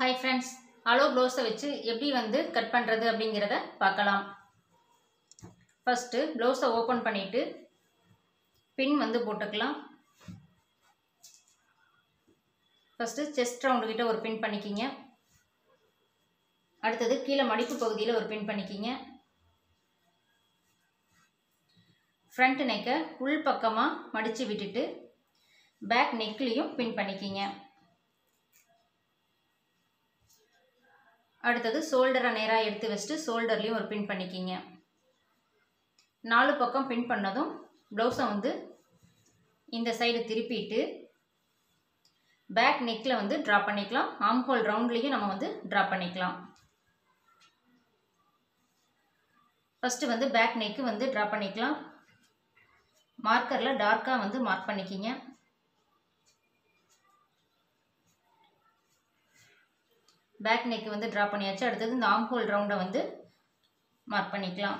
Hi friends allow ப்ளவுஸை வச்சு எப்படி வந்து கட் பண்ணுறது அப்படிங்கிறத பார்க்கலாம். ஃபஸ்ட்டு ப்ளவுஸை ஓப்பன் பண்ணிவிட்டு பின் வந்து போட்டுக்கலாம். ஃபஸ்ட்டு செஸ்ட் ரவுண்டுக்கிட்ட ஒரு பின் பண்ணிக்கிங்க. அடுத்தது கீழே மடிப்பு பகுதியில் ஒரு பின் பண்ணிக்கிங்க. ஃப்ரண்ட் நெக்கை உள் பக்கமாக மடித்து விட்டுட்டு பேக் நெக்லேயும் பின் பண்ணிக்கிங்க. அடுத்தது ஷோல்டரை நேராக எடுத்து வச்சுட்டு ஷோல்டர்லேயும் ஒரு பின் பண்ணிக்கிங்க. நாலு பக்கம் பின் பண்ணதும் ப்ளவுஸை வந்து இந்த சைடு திருப்பிட்டு பேக் நெக்கில் வந்து ட்ரா பண்ணிக்கலாம். ஆம் ஹோல் ரவுண்ட்லேயும் நம்ம வந்து ட்ரா பண்ணிக்கலாம். ஃபஸ்ட்டு வந்து பேக் நெக்கு வந்து ட்ரா பண்ணிக்கலாம். மார்க்கரில் டார்க்காக வந்து மார்க் பண்ணிக்கிங்க. பேக் நெக் வந்து ட்ரா பண்ணியாச்சு. அடுத்தது இந்த ஆம் ஹோல் ரவுண்டை வந்து மார்க் பண்ணிக்கலாம்.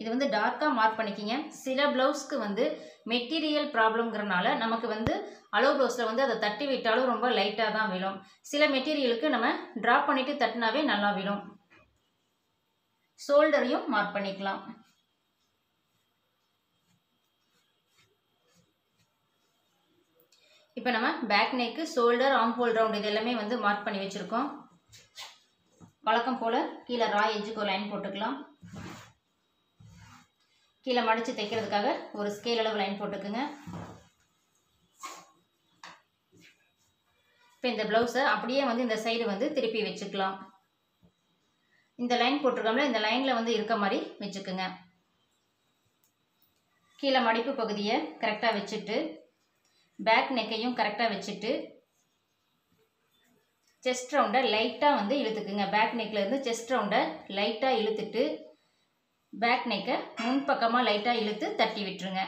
இது வந்து டார்க்காக மார்க் பண்ணிக்கிங்க. சில ப்ளவுஸ்க்கு வந்து மெட்டீரியல் ப்ராப்ளம்ங்கிறனால நமக்கு வந்து அலோ ப்ளவுஸில் வந்து அதை தட்டி விட்டாலும் ரொம்ப லைட்டாக தான் விழும். சில மெட்டீரியலுக்கு நம்ம ட்ரா பண்ணிவிட்டு தட்டினாவே நல்லா விழும். ஷோல்டரையும் மார்க் பண்ணிக்கலாம். இப்போ நம்ம back neck shoulder arm hole round இது எல்லாமே வந்து மார்க் பண்ணி வச்சுருக்கோம். வழக்கம் போல் கீழே ரா எஜ்ஜுக்கு ஒரு லைன் போட்டுக்கலாம். கீழே மடித்து தைக்கிறதுக்காக ஒரு ஸ்கேல் அளவு லைன் போட்டுக்குங்க. இப்போ இந்த ப்ளவுஸை அப்படியே வந்து இந்த சைடு வந்து திருப்பி வச்சுக்கலாம். இந்த லைன் போட்டிருக்கோம்ல இந்த லைனில் வந்து இருக்க மாதிரி வச்சுக்குங்க. கீழே மடிப்பு பகுதியை கரெக்டாக வச்சுட்டு பேக் நெக்கையும் கரெக்டாக வச்சுட்டு செஸ்ட் ரவுண்டை லைட்டாக வந்து இழுத்துக்குங்க. பேக் நெக்லேருந்து செஸ்ட் ரவுண்டை லைட்டாக இழுத்துட்டு பேக் நெக்கை முன்பக்கமாக லைட்டாக இழுத்து தட்டி விட்டுருங்க.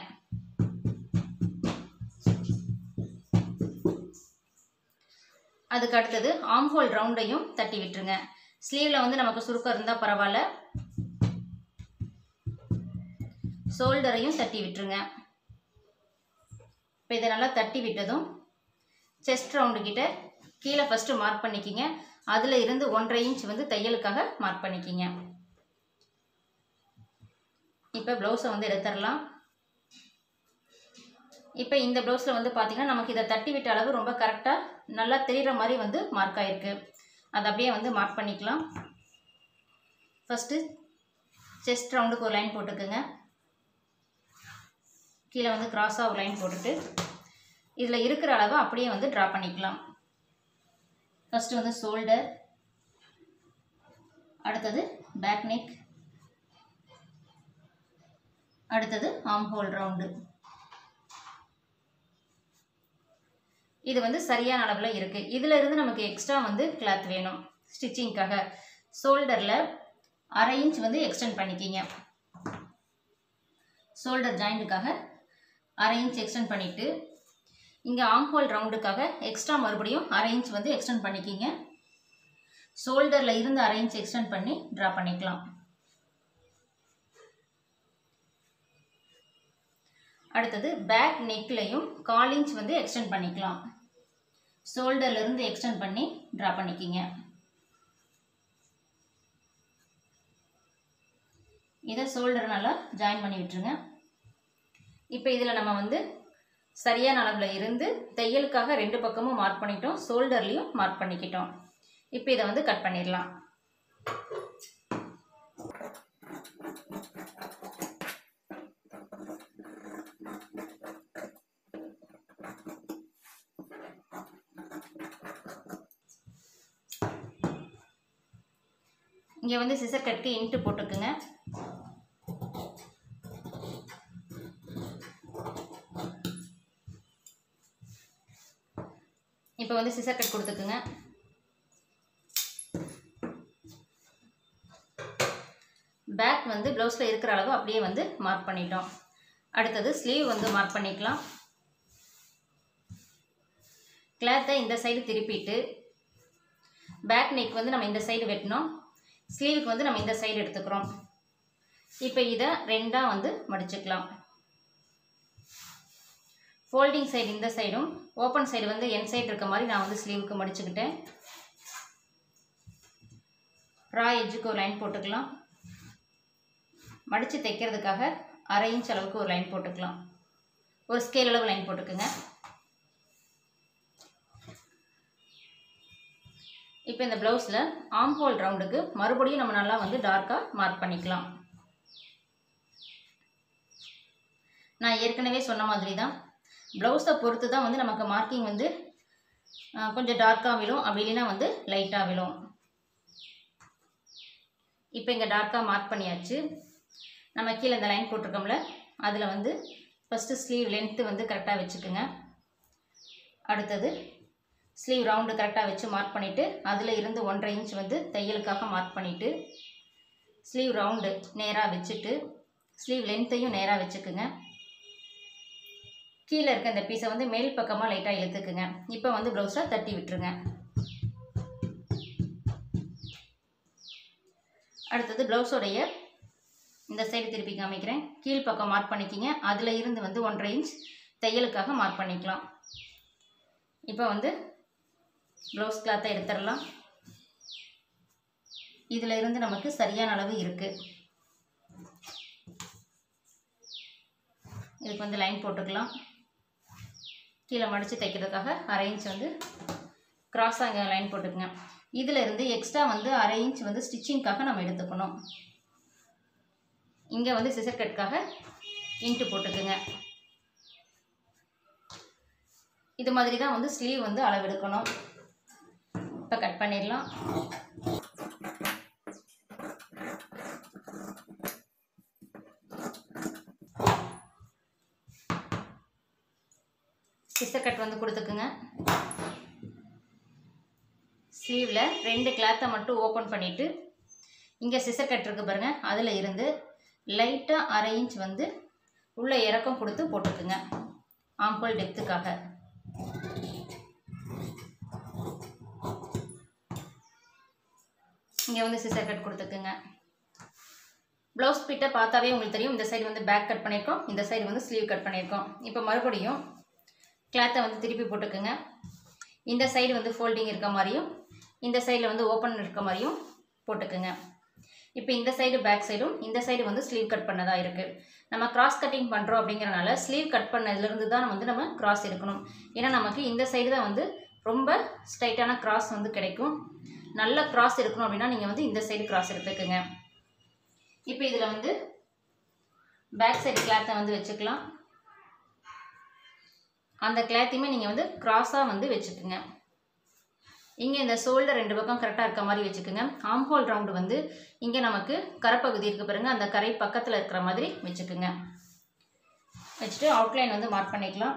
அதுக்கு அடுத்தது ஆம் ரவுண்டையும் தட்டி விட்டுருங்க. ஸ்லீவில் வந்து நமக்கு சுருக்கம் இருந்தால் பரவாயில்ல. ஷோல்டரையும் தட்டி விட்டுருங்க. இப்போ இதை நல்லா தட்டி விட்டதும் செஸ்ட் ரவுண்டுக்கிட்ட கீழே ஃபஸ்ட்டு மார்க் பண்ணிக்கிங்க. அதில் இருந்து ஒன்றரை இன்ச் வந்து தையலுக்காக மார்க் பண்ணிக்கிங்க. இப்போ ப்ளவுஸை வந்து எடுத்துடலாம். இப்போ இந்த ப்ளவுஸில் வந்து பார்த்திங்கன்னா நமக்கு இதை தட்டி விட்ட அளவு ரொம்ப கரெக்டாக நல்லா தெரிகிற மாதிரி வந்து மார்க் ஆகிருக்கு அதை அப்படியே வந்து மார்க் பண்ணிக்கலாம். ஃபஸ்ட்டு செஸ்ட் ரவுண்டுக்கு ஒரு லைன் போட்டுக்குங்க. கீழே வந்து கிராஸாக ஒரு லைன் போட்டுட்டு இதில் இருக்கிற அளவை அப்படியே வந்து ட்ரா பண்ணிக்கலாம். ஃபஸ்ட்டு வந்து ஷோல்டர் அடுத்தது பேக் நெக் அடுத்தது ஆம் ஹோல் ரவுண்டு இது வந்து சரியான அளவில் இருக்குது இதில் இருந்து நமக்கு எக்ஸ்ட்ரா வந்து கிளாத் வேணும். ஸ்டிச்சிங்க்காக ஷோல்டரில் அரை இன்ச் வந்து எக்ஸ்டெண்ட் பண்ணிக்கிங்க. ஷோல்டர் ஜாயிண்ட்டுக்காக அரை இன்ச் எக்ஸ்டெண்ட் பண்ணிவிட்டு இங்கே ஆம்ஹோல் ரவுண்டுக்காக எக்ஸ்ட்ரா மறுபடியும் அரை இன்ச் வந்து எக்ஸ்டெண்ட் பண்ணிக்கிங்க. ஷோல்டரில் இருந்து அரை இன்ச் எக்ஸ்டெண்ட் பண்ணி ட்ரா பண்ணிக்கலாம். அடுத்தது பேக் நெக்லையும் கால் இன்ச் வந்து எக்ஸ்டெண்ட் பண்ணிக்கலாம். ஷோல்டர்லேருந்து எக்ஸ்டெண்ட் பண்ணி ட்ரா பண்ணிக்கிங்க. இதை ஷோல்டர் நல்லா ஜாயின் பண்ணி விட்டுருங்க. இப்போ இதில் நம்ம வந்து சரியான அளவில் இருந்து தையலுக்காக ரெண்டு பக்கமும் மார்க் பண்ணிட்டோம் ஷோல்டர்லேயும் மார்க் பண்ணிக்கிட்டோம். இப்போ இதை வந்து கட் பண்ணிடலாம். இங்கே வந்து சிசர் கட்க்கு இன்ட்டு போட்டுக்குங்க. இப்போ வந்து சிசர் கட் கொடுத்துக்குங்க. பேக் வந்து ப்ளவுஸில் இருக்கிற அளவு அப்படியே வந்து மார்க் பண்ணிட்டோம். அடுத்தது ஸ்லீவ் வந்து மார்க் பண்ணிக்கலாம். கிளாத்தை இந்த சைடு திருப்பிட்டு பேக் நெக் வந்து நம்ம இந்த சைடு வெட்டினோம். ஸ்லீவுக்கு வந்து நம்ம இந்த சைடு எடுத்துக்கிறோம். இப்போ இதை ரெண்டாக வந்து மடிச்சுக்கலாம். ஃபோல்டிங் சைடு இந்த சைடும் ஓப்பன் சைடு வந்து என் சைடு இருக்க மாதிரி நான் வந்து ஸ்லீவுக்கு மடிச்சுக்கிட்டேன். ரா எஜ்ஜுக்கு ஒரு லைன் போட்டுக்கலாம். மடித்து தைக்கிறதுக்காக அரை இன்ச் அளவுக்கு ஒரு லைன் போட்டுக்கலாம். ஒரு ஸ்கேல் அளவு லைன் போட்டுக்குங்க. இப்போ இந்த ப்ளவுஸில் ஆம் ஹோல் ரவுண்டுக்கு மறுபடியும் நம்ம நல்லா வந்து டார்க்காக மார்க் பண்ணிக்கலாம். நான் ஏற்கனவே சொன்ன மாதிரி தான் ப்ளவுஸை பொறுத்து தான் வந்து நமக்கு மார்க்கிங் வந்து கொஞ்சம் டார்க்காக விழும். அப்படி இல்லைன்னா வந்து லைட்டாக விழும். இப்போ இங்கே டார்க்காக மார்க் பண்ணியாச்சு. நம்ம கீழே இந்த லைன் போட்டிருக்கோம்ல அதில் வந்து ஃபஸ்ட்டு ஸ்லீவ் லென்த்து வந்து கரெக்டாக வச்சுக்குங்க. அடுத்தது ஸ்லீவ் ரவுண்டு கரெக்டாக வச்சு மார்க் பண்ணிவிட்டு அதில் இருந்து ஒன்றரை இன்ச் வந்து தையலுக்காக மார்க் பண்ணிவிட்டு ஸ்லீவ் ரவுண்டு நேராக வச்சுட்டு ஸ்லீவ் லென்த்தையும் நேராக வச்சுக்குங்க. கீழே இருக்க இந்த பீஸை வந்து மேல் பக்கமாக லைட்டாக இழுத்துக்குங்க. இப்போ வந்து ப்ளவுஸில் தட்டி விட்டுருங்க. அடுத்தது ப்ளவுஸோடைய இந்த சைடு திருப்பி காமிக்கிறேன். கீழ் பக்கம் மார்க் பண்ணிக்கிங்க. அதில் இருந்து வந்து ஒன்றரை இன்ச் தையலுக்காக மார்க் பண்ணிக்கலாம். இப்போ வந்து ப்ளவுஸ் கிளாத்தை எடுத்துடலாம். இதில் இருந்து நமக்கு சரியான அளவு இருக்குது இதுக்கு வந்து லைன் போட்டுக்கலாம். கீழே மடித்து தைக்கிறதுக்காக அரை இன்ச் வந்து கிராஸாக இங்கே லைன் போட்டுக்குங்க. இதில் இருந்து எக்ஸ்ட்ரா வந்து அரை இன்ச் வந்து ஸ்டிச்சிங்க்காக நம்ம எடுத்துக்கணும். இங்கே வந்து சிசர் கட்காக இன்ட்டு போட்டுக்குங்க. இது மாதிரி தான் வந்து ஸ்லீவ் வந்து அளவெடுக்கணும் இப்போ கட் பண்ணிடலாம். சிசர் கட் வந்து கொடுத்துக்குங்க. ஸ்லீவில் ரெண்டு கிளாத்தை மட்டும் ஓப்பன் பண்ணிவிட்டு இங்கே சிசர் கட் பாருங்கள் அதில் இருந்து லைட்டாக அரை இன்ச் வந்து உள்ளே இறக்கம் கொடுத்து போட்டுக்குங்க. ஆம்பல் டெப்த்துக்காக இங்கே வந்து சிசர் கட் கொடுத்துக்குங்க ப்ளவுஸ் பிட்டை பார்த்தாவே உங்களுக்கு தெரியும் இந்த சைடு வந்து பேக் கட் பண்ணியிருக்கோம் இந்த சைடு வந்து ஸ்லீவ் கட் பண்ணியிருக்கோம். இப்போ மறுபடியும் கிளாத்தை வந்து திருப்பி போட்டுக்கோங்க. இந்த சைடு வந்து ஃபோல்டிங் இருக்க மாதிரியும் இந்த சைடில் வந்து ஓப்பன் இருக்க மாதிரியும் போட்டுக்குங்க. இப்போ இந்த சைடு பேக் சைடும் இந்த சைடு வந்து ஸ்லீவ் கட் பண்ணதாக இருக்குது நம்ம கிராஸ் கட்டிங் பண்ணுறோம் அப்படிங்கிறனால ஸ்லீவ் கட் பண்ணதுலேருந்து தான் வந்து நம்ம கிராஸ் எடுக்கணும். ஏன்னா நமக்கு இந்த சைடு தான் வந்து ரொம்ப ஸ்ட்ரைட்டான கிராஸ் வந்து கிடைக்கும். நல்ல கிராஸ் இருக்கணும் அப்படின்னா நீங்கள் வந்து இந்த சைடு கிராஸ் எடுத்துக்கோங்க. இப்போ இதில் வந்து பேக் சைடு கிளாத்தை வந்து வச்சுக்கலாம். அந்த கிளாத்தையுமே நீங்கள் வந்து கிராஸாக வந்து வச்சுக்குங்க. இங்கே இந்த ஷோல்டர் ரெண்டு பக்கம் கரெக்டாக இருக்க மாதிரி வச்சுக்கோங்க. ஆம்ஹோல் ரவுண்டு வந்து இங்கே நமக்கு கரைப்பகுதி இருக்க பாருங்க. அந்த கரை பக்கத்தில் இருக்கிற மாதிரி வச்சுக்குங்க. வச்சுட்டு அவுட்லைன் வந்து மார்க் பண்ணிக்கலாம்.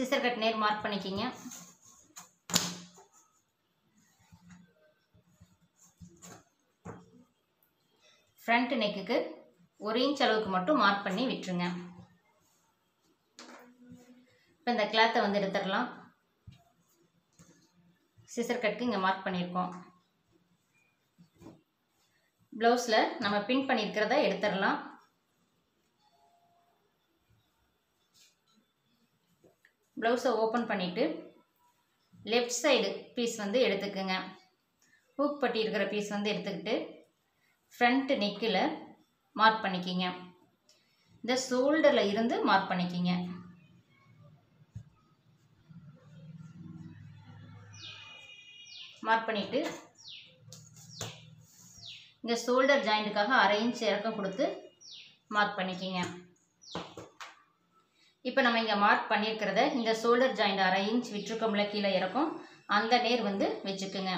சிசர் கட் நேர் மார்க் பண்ணிக்கிங்க. ஃப்ரண்ட் நெக்குக்கு ஒரு இன்ச் அளவுக்கு மட்டும் மார்க் பண்ணி விட்டுருங்க. இப்போ இந்த கிளாத்தை வந்து எடுத்துடலாம். சிசர் கட்டுக்கு இங்கே மார்க் பண்ணியிருக்கோம் ப்ளவுஸில் நம்ம பின் பண்ணியிருக்கிறத எடுத்துடலாம். ப்ளவுஸை ஓப்பன் பண்ணிவிட்டு லெஃப்ட் சைடு பீஸ் வந்து எடுத்துக்கோங்க. ஹூக் பட்டி இருக்கிற பீஸ் வந்து எடுத்துக்கிட்டு ஃப்ரண்ட் நெக்கில் மார்க் பண்ணிக்கிங்க. இந்த ஷோல்டரில் இருந்து மார்க் பண்ணிக்கிங்க. மார்க் பண்ணிவிட்டு இங்கே ஷோல்டர் ஜாயிண்ட்டுக்காக அரை இன்ச் இறக்கம் கொடுத்து மார்க் பண்ணிக்கிங்க. இப்போ நம்ம இங்கே மார்க் பண்ணியிருக்கிறத இந்த ஷோல்டர் ஜாயிண்ட் அரை இன்ச் விட்டுருக்கோம்ல கீழே இறக்கும். அந்த நேர் வந்து வச்சுக்குங்க.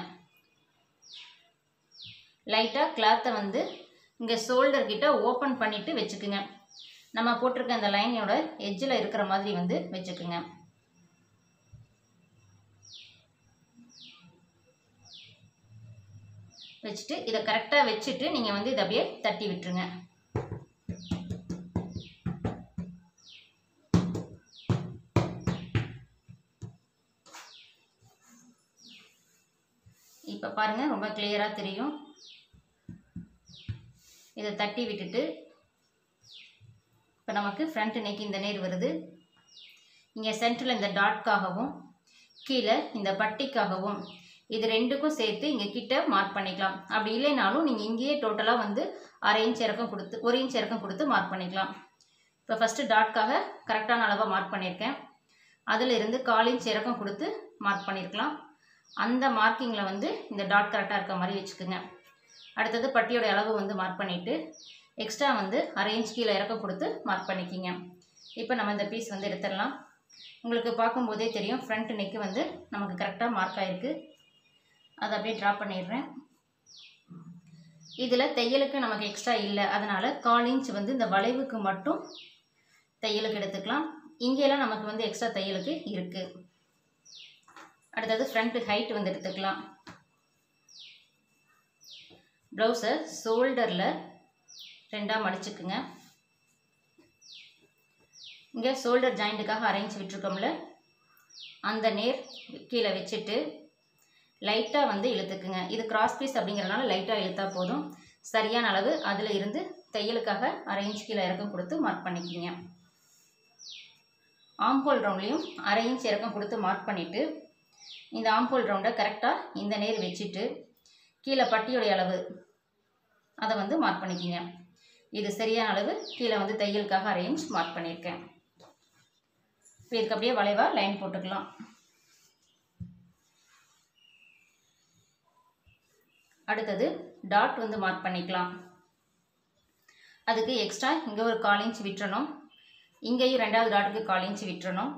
லைட்டாக கிளாத்தை வந்து இங்கே ஷோல்டர் கிட்ட ஓப்பன் பண்ணிவிட்டு வச்சுக்குங்க. நம்ம போட்டிருக்க அந்த லைனோட எஜ்ஜில் இருக்கிற மாதிரி வந்து வச்சுக்குங்க. வச்சுட்டு இதை கரெக்டாக வச்சுட்டு நீங்கள் வந்து இதை அப்படியே தட்டி விட்டுருங்க. பாருங்கள் ரொம்ப கிளியராக தெரியும். இதை தட்டி விட்டுட்டு இப்போ நமக்கு ஃப்ரண்ட் நெக் இந்த நேர் வருது. இங்கே சென்டரில் இந்த டாட்காகவும் கீழே இந்த பட்டிக்காகவும் இது ரெண்டுக்கும் சேர்த்து இங்கே கிட்ட மார்க் பண்ணிக்கலாம். அப்படி இல்லைனாலும் நீங்கள் இங்கேயே டோட்டலாக வந்து அரை இன்ச் இறக்கம் கொடுத்து ஒரு இன்ச் இறக்கம் கொடுத்து மார்க் பண்ணிக்கலாம். இப்போ ஃபஸ்ட்டு டாட்காக கரெக்டான அளவாக மார்க் பண்ணியிருக்கேன். அதில் இருந்து கால் இன்ச் இறக்கம் கொடுத்து மார்க் பண்ணியிருக்கலாம். அந்த மார்க்கிங்கில் வந்து இந்த டாட் கரெக்டாக இருக்க மாதிரி வச்சுக்கோங்க. அடுத்தது பட்டியோட அளவு வந்து மார்க் பண்ணிவிட்டு எக்ஸ்ட்ரா வந்து அரை இன்ச் கீழே இறக்க கொடுத்து மார்க் பண்ணிக்கிங்க. இப்போ நம்ம இந்த பீஸ் வந்து எடுத்துடலாம். உங்களுக்கு பார்க்கும்போதே தெரியும் ஃப்ரண்ட் நெக்கு வந்து நமக்கு கரெக்டாக மார்க் ஆகிருக்கு அதை அப்படியே ட்ரா பண்ணிடுறேன். இதில் தையலுக்கு நமக்கு எக்ஸ்ட்ரா இல்லை. அதனால் கால் இன்ச் வந்து இந்த வளைவுக்கு மட்டும் தையலுக்கு எடுத்துக்கலாம். இங்கேயெல்லாம் நமக்கு வந்து எக்ஸ்ட்ரா தையலுக்கு இருக்குது அடுத்தது ஃப்ரண்ட் ஹைட் வந்து எடுத்துக்கலாம். ப்ளவுஸை ஷோல்டரில் ரெண்டாக மடிச்சுக்குங்க. இங்கே ஷோல்டர் ஜாயிண்ட்டுக்காக அரேஞ்ச் விட்டுருக்கோம்ல. அந்த நேர் கீழே வச்சுட்டு லைட்டாக வந்து இழுத்துக்குங்க. இது கிராஸ் பீஸ் அப்படிங்கிறனால லைட்டாக இழுத்தா போதும். சரியான அளவு அதில் இருந்து தையலுக்காக அரை இன்ச் கீழே இறக்கம் கொடுத்து மார்க் பண்ணிக்கிங்க. ஆம்ஹோல் ரவுண்ட்லேயும் அரை இன்ச் இறக்கம் கொடுத்து மார்க் பண்ணிவிட்டு இந்த ஆம்பூல் ரவுண்டை கரெக்டாக இந்த நேர் வச்சுட்டு கீழே பட்டியுடைய அளவு அதை வந்து மார்க் பண்ணிக்கிங்க. இது சரியான அளவு கீழே வந்து தையலுக்காக அரேஞ்ச் மார்க் பண்ணியிருக்கேன். இப்போ இதுக்கு அப்படியே வளைவாக லைன் போட்டுக்கலாம். அடுத்தது டாட் வந்து மார்க் பண்ணிக்கலாம். அதுக்கு எக்ஸ்ட்ரா இங்கே ஒரு கால் இன்ச் விட்டுறணும். இங்கேயும் ரெண்டாவது டாட்டுக்கு கால் இன்ச் விட்டுறணும்.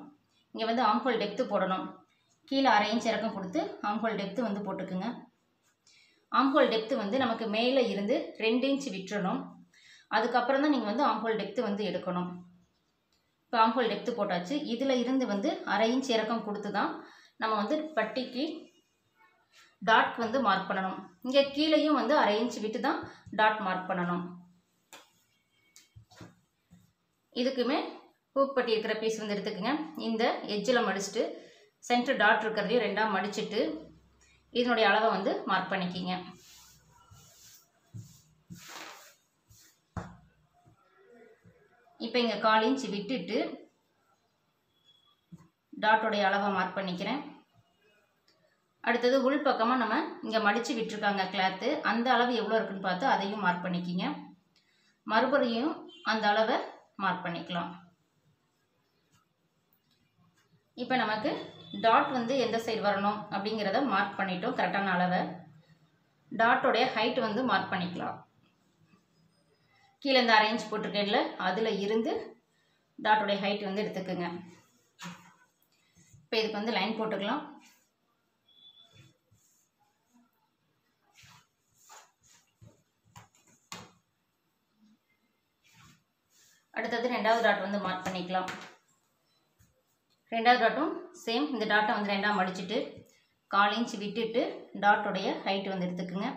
இங்கே வந்து ஆம்ஹோல் டெப்த்து போடணும். கீழே அரை இன்ச் இறக்கம் கொடுத்து ஆம்ஹோல் டெப்த்து வந்து போட்டுக்குங்க ஆம்ஹோல் டெப்த்து வந்து நமக்கு மேலே இருந்து ரெண்டு இன்ச் விட்டுறணும். அதுக்கப்புறம் தான் நீங்கள் வந்து ஆம்ஹோல் டெப்த்து வந்து எடுக்கணும். இப்போ ஆம்ஹோல் டெப்த்து போட்டாச்சு. இதில் இருந்து வந்து அரை இன்ச் இறக்கம் கொடுத்து தான் நம்ம வந்து பட்டிக்கு டாட் வந்து மார்க் பண்ணணும். இங்கே கீழேயும் வந்து அரை இன்ச் விட்டு தான் டாட் மார்க் பண்ணணும். இதுக்குமே பூப்பட்டி இருக்கிற பீஸ் வந்து எடுத்துக்கோங்க. இந்த எஜ்ஜில் மடிச்சுட்டு சென்ட்ரு டாட் இருக்கிறதையும் ரெண்டாக மடிச்சுட்டு இதனுடைய அளவை வந்து மார்க் பண்ணிக்கிங்க. இப்போ இங்கே கால் இன்ச் விட்டுட்டு டாட்டோடைய அளவை மார்க் பண்ணிக்கிறேன். அடுத்தது உள் பக்கமாக நம்ம இங்கே மடித்து விட்டுருக்காங்க கிளாத்து அந்த அளவு எவ்வளோ இருக்குன்னு பார்த்து அதையும் மார்க் பண்ணிக்கிங்க. மறுபடியும் அந்த அளவை மார்க் பண்ணிக்கலாம். இப்போ நமக்கு டாட் வந்து எந்த சைடு வரணும் அப்படிங்கிறத மார்க் பண்ணிட்டோம். கரெக்டான அளவை. டாட்டோடைய ஹைட் வந்து மார்க் பண்ணிக்கலாம். கீழே இந்த அரேஞ்ச் போட்டிருக்கேன்ல அதில் இருந்து டாட்டோடைய ஹைட் வந்து எடுத்துக்கோங்க. இப்போ இதுக்கு வந்து லைன் போட்டுக்கலாம். அடுத்தது ரெண்டாவது டாட் வந்து மார்க் பண்ணிக்கலாம். ரெண்டாவது டாட்டும் சேம் இந்த டாட்டை வந்து ரெண்டாக மடிச்சுட்டு கால் இன்ச் விட்டுட்டு டாட்டோடைய ஹைட் வந்து எடுத்துக்குங்க.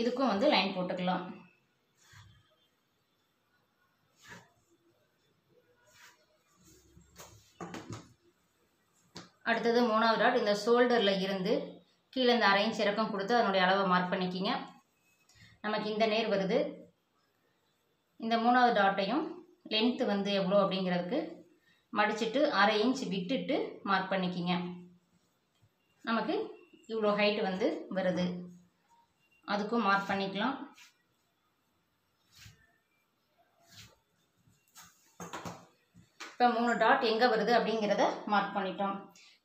இதுக்கும் வந்து லைன் போட்டுக்கலாம். அடுத்தது மூணாவது டாட் இந்த ஷோல்டரில் இருந்து கீழே இந்த அரை இன்ச் இறக்கம் கொடுத்து அதனுடைய அளவை மார்க் பண்ணிக்கிங்க. நமக்கு இந்த நேர் வருது. இந்த மூணாவது டாட்டையும் லென்த்து வந்து எவ்வளோ அப்படிங்கிறதுக்கு மடிச்சுட்டு அரை இன்ச் விட்டுட்டு மார்க் பண்ணிக்கிங்க. நமக்கு இவ்வளோ ஹைட் வந்து வருது. அதுக்கும் மார்க் பண்ணிக்கலாம். இப்போ மூணு டாட் எங்கே வருது அப்படிங்கிறத மார்க் பண்ணிட்டோம்.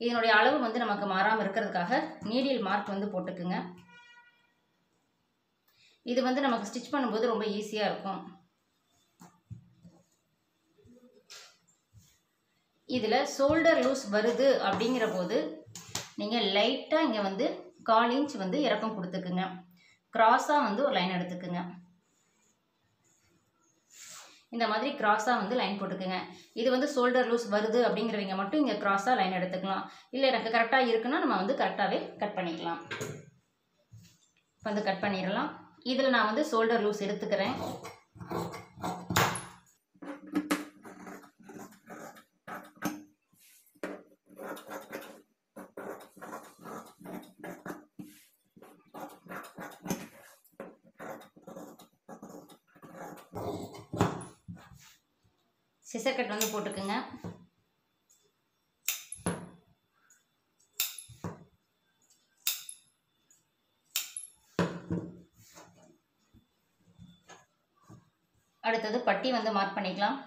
இதனுடைய அளவு வந்து நமக்கு மாறாமல் இருக்கிறதுக்காக நீடில் மார்க் வந்து போட்டுக்குங்க. இது வந்து நமக்கு ஸ்டிச் பண்ணும்போது ரொம்ப ஈஸியாக இருக்கும். இதில் ஷோல்டர் லூஸ் வருது அப்படிங்கிற போது நீங்கள் லைட்டாக இங்கே வந்து கால் இன்ச் வந்து இறக்கம் கொடுத்துக்குங்க. க்ராஸாக வந்து ஒரு லைன் எடுத்துக்குங்க. இந்த மாதிரி க்ராஸாக வந்து லைன் போட்டுக்குங்க. இது வந்து ஷோல்டர் லூஸ் வருது அப்படிங்கிறவங்க மட்டும் இங்கே க்ராஸாக லைன் எடுத்துக்கலாம். இல்லை எனக்கு கரெக்டாக இருக்குன்னா நம்ம வந்து கரெக்டாகவே கட் பண்ணிக்கலாம். இப்போ வந்து கட் பண்ணிடலாம். இதில் நான் வந்து ஷோல்டர் லூஸ் எடுத்துக்கிறேன். சிசர் கட் வந்து போட்டுக்குங்க. அடுத்தது பட்டி வந்து மார்க் பண்ணிக்கலாம்.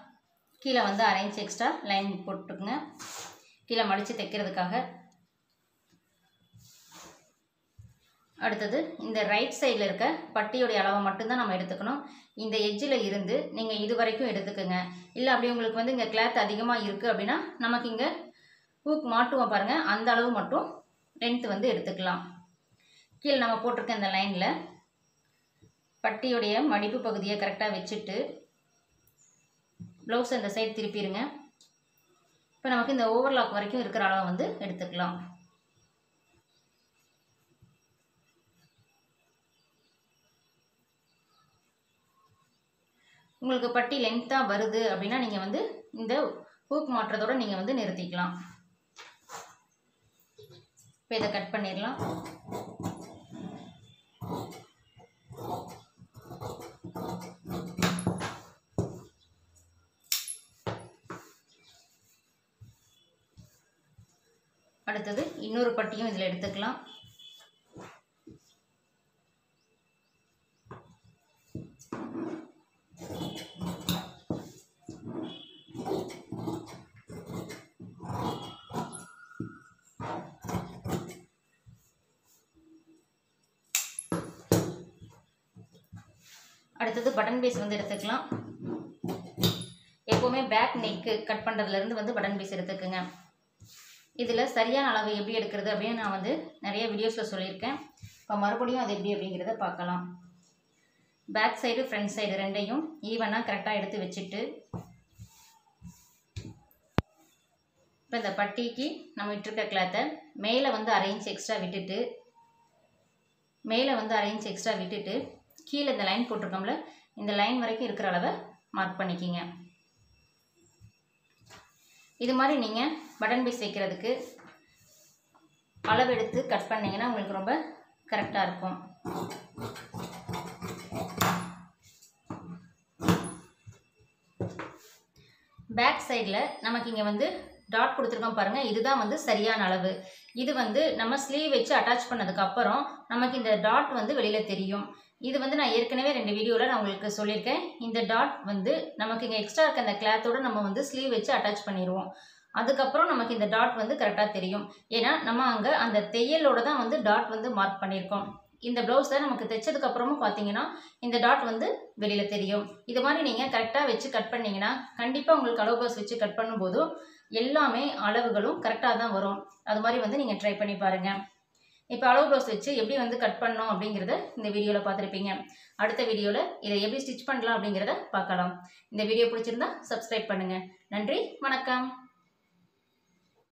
கீழே வந்து அரை எக்ஸ்ட்ரா லைன் போட்டுக்குங்க. கீழே மடித்து தைக்கிறதுக்காக அடுத்தது இந்த ரைட் சைடில் இருக்க பட்டியோடைய அளவை மட்டும்தான் நம்ம எடுத்துக்கணும். இந்த எஜ்ஜில் இருந்து நீங்கள் இது வரைக்கும் எடுத்துக்கோங்க. இல்லை அப்படி உங்களுக்கு வந்து இங்கே கிளாத் அதிகமாக இருக்குது அப்படின்னா நமக்கு இங்கே ஹூக் மாட்டுவோம் பாருங்கள் அந்த அளவு மட்டும் லென்த் வந்து எடுத்துக்கலாம். கீழே நம்ம போட்டிருக்க இந்த லைனில் பட்டியுடைய மடிப்பு பகுதியை கரெக்டாக வச்சுட்டு ப்ளவுஸ் அந்த சைடு திருப்பிடுங்க இப்போ நமக்கு இந்த ஓவர்லாக் வரைக்கும் இருக்கிற அளவை வந்து எடுத்துக்கலாம். உங்களுக்கு பட்டி லென்த்தாக வருது அப்படின்னா நீங்கள் வந்து இந்த ஹூக் மாற்றத்தோடு நீங்கள் வந்து நிறுத்திக்கலாம். இப்போ இதை கட் பண்ணிடலாம். அடுத்தது இன்னொரு பட்டியும் இதில் எடுத்துக்கலாம். அடுத்தது பட்டன் பீஸ் வந்து எடுத்துக்கலாம். எப்போவுமே பேக் நெக்கு கட் பண்ணுறதுலேருந்து வந்து பட்டன் பீஸ் எடுத்துக்கோங்க. இதில் சரியான அளவு எப்படி எடுக்கிறது அப்படின்னு நான் வந்து நிறைய வீடியோஸில் சொல்லியிருக்கேன். இப்போ மறுபடியும் அது எப்படி அப்படிங்கிறத பார்க்கலாம். பேக் சைடு ஃப்ரண்ட் சைடு ரெண்டையும் ஈவனாக கரெக்டாக எடுத்து வச்சுட்டு இப்போ இந்த பட்டிக்கு நம்ம விட்டுருக்க கிளாத்தை மேலே வந்து அரேஞ்ச் எக்ஸ்ட்ரா விட்டுட்டு மேலே வந்து அரேஞ்ச் எக்ஸ்ட்ரா விட்டுட்டு கீழே இந்த லைன் போட்டிருக்கோம்ல இந்த லைன் வரைக்கும் இருக்கிற அளவை மார்க் பண்ணிக்கிங்க. இது மாதிரி நீங்கள் பட்டன் பீஸ் வைக்கிறதுக்கு அளவெடுத்து கட் பண்ணிங்கன்னா உங்களுக்கு ரொம்ப கரெக்டாக இருக்கும். பேக் சைடில் நமக்கு இங்கே வந்து டாட் கொடுத்துருக்கோம் பாருங்கள் இதுதான் வந்து சரியான அளவு. இது வந்து நம்ம ஸ்லீவ் வச்சு அட்டாச் பண்ணதுக்கப்புறம் நமக்கு இந்த டாட் வந்து வெளியில் தெரியும். இது வந்து நான் ஏற்கனவே ரெண்டு வீடியோவில் நான் உங்களுக்கு சொல்லியிருக்கேன். இந்த டாட் வந்து நமக்கு இங்கே எக்ஸ்ட்ரா இருக்க அந்த கிளாத்தோடு நம்ம வந்து ஸ்லீவ் வச்சு அட்டாச் பண்ணிடுவோம். அதுக்கப்புறம் நமக்கு இந்த டாட் வந்து கரெக்டாக தெரியும். ஏன்னா நம்ம அங்கே அந்த தையலோட தான் வந்து டாட் வந்து மார்க் பண்ணியிருக்கோம். இந்த ப்ளவுஸை நமக்கு தைச்சதுக்கு அப்புறமும் பார்த்தீங்கன்னா இந்த டாட் வந்து வெளியில் தெரியும். இது மாதிரி நீங்கள் கரெக்டாக வச்சு கட் பண்ணிங்கன்னா கண்டிப்பாக உங்களுக்கு அளவு ப்ளவுஸ் வச்சு கட் பண்ணும்போதும் எல்லாமே அளவுகளும் கரெக்டாக தான் வரும். அது மாதிரி வந்து நீங்கள் ட்ரை பண்ணி பாருங்கள் இப்போ அளவு ப்ளவுஸ் வச்சு எப்படி வந்து கட் பண்ணோம் அப்படிங்கிறத இந்த வீடியோவில் பார்த்துருப்பீங்க அடுத்த வீடியோவில் இதை எப்படி ஸ்டிச் பண்ணலாம் அப்படிங்கிறத பார்க்கலாம் இந்த வீடியோ பிடிச்சிருந்தா சப்ஸ்கிரைப் பண்ணுங்கள் நன்றி வணக்கம்.